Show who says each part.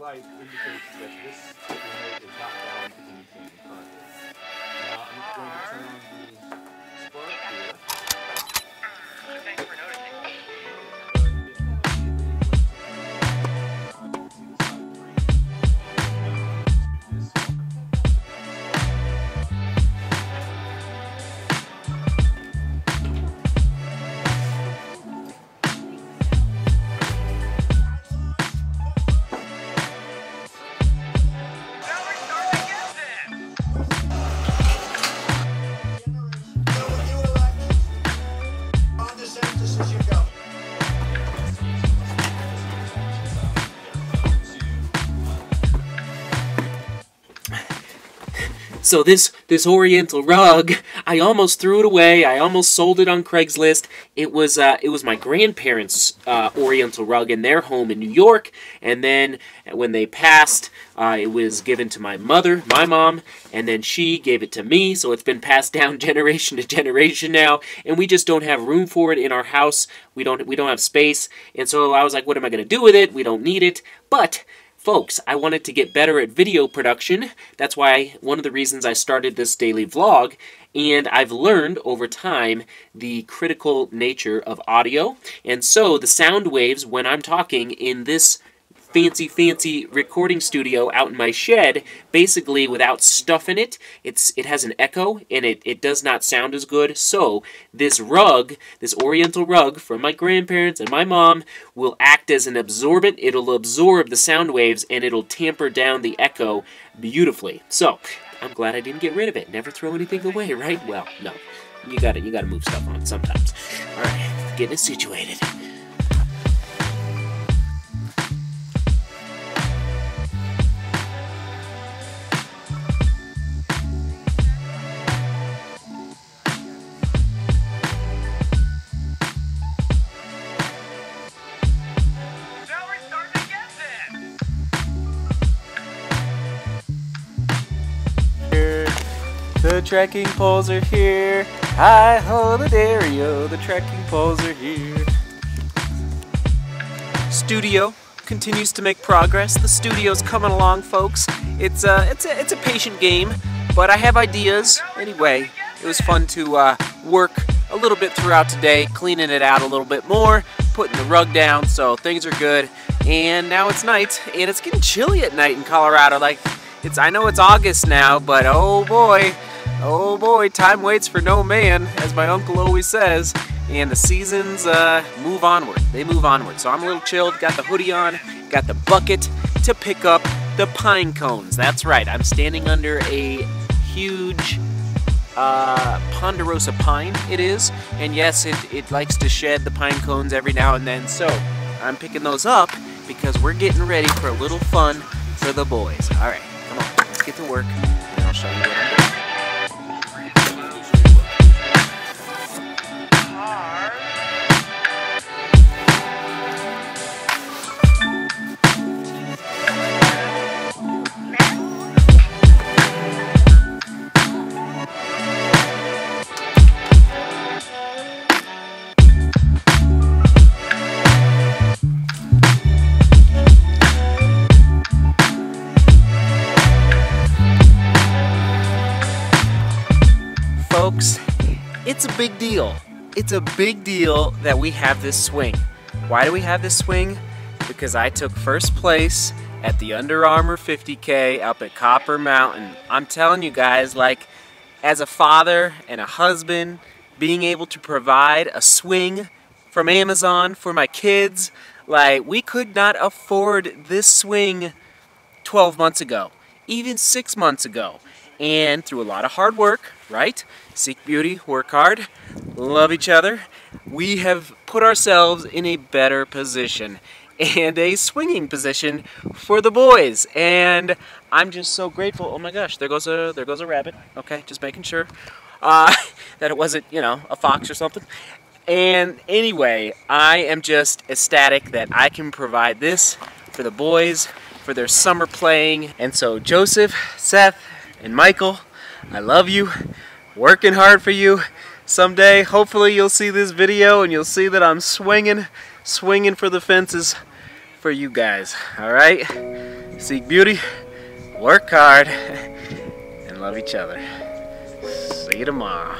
Speaker 1: light indicates that this remote is not bound to anything. Now I'm going to turn
Speaker 2: So this this Oriental rug, I almost threw it away. I almost sold it on Craigslist. It was uh, it was my grandparents' uh, Oriental rug in their home in New York, and then when they passed, uh, it was given to my mother, my mom, and then she gave it to me. So it's been passed down generation to generation now, and we just don't have room for it in our house. We don't we don't have space, and so I was like, what am I gonna do with it? We don't need it, but Folks, I wanted to get better at video production. That's why one of the reasons I started this daily vlog. And I've learned over time the critical nature of audio. And so the sound waves when I'm talking in this fancy, fancy recording studio out in my shed, basically without stuff in it, it's it has an echo and it, it does not sound as good. So this rug, this oriental rug from my grandparents and my mom, will act as an absorbent. It'll absorb the sound waves and it'll tamper down the echo beautifully. So I'm glad I didn't get rid of it. Never throw anything away, right? Well, no. You gotta you gotta move stuff on sometimes. Alright, getting it situated. The trekking poles are here. Hi ho, the Dario. The trekking poles are here. Studio continues to make progress. The studio's coming along, folks. It's a it's a it's a patient game, but I have ideas. Anyway, it was fun to uh, work a little bit throughout today, cleaning it out a little bit more, putting the rug down, so things are good. And now it's night, and it's getting chilly at night in Colorado. Like it's I know it's August now, but oh boy, oh boy, time waits for no man, as my uncle always says. And the seasons uh, move onward. They move onward. So I'm a little chilled. Got the hoodie on. Got the bucket to pick up the pine cones. That's right. I'm standing under a huge uh, ponderosa pine. It is, and yes, it it likes to shed the pine cones every now and then. So I'm picking those up because we're getting ready for a little fun for the boys. All right, come on, let's get to work, and I'll show you what I'm doing. Big deal. It's a big deal that we have this swing. Why do we have this swing? Because I took first place at the Under Armour 50K up at Copper Mountain. I'm telling you guys, like, as a father and a husband, being able to provide a swing from Amazon for my kids, like, we could not afford this swing 12 months ago, even six months ago. And through a lot of hard work, right? Seek beauty, work hard, love each other, we have put ourselves in a better position and a swinging position for the boys. And I'm just so grateful. Oh my gosh, there goes a there goes a rabbit. Okay, just making sure uh, that it wasn't you know a fox or something. And anyway, I am just ecstatic that I can provide this for the boys for their summer playing. And so, Joseph, Seth, and Michael, I love you. Working hard for you. Someday, hopefully, you'll see this video and you'll see that I'm swinging, swinging for the fences for you guys. All right? seek beauty, work hard, and love each other. See you tomorrow.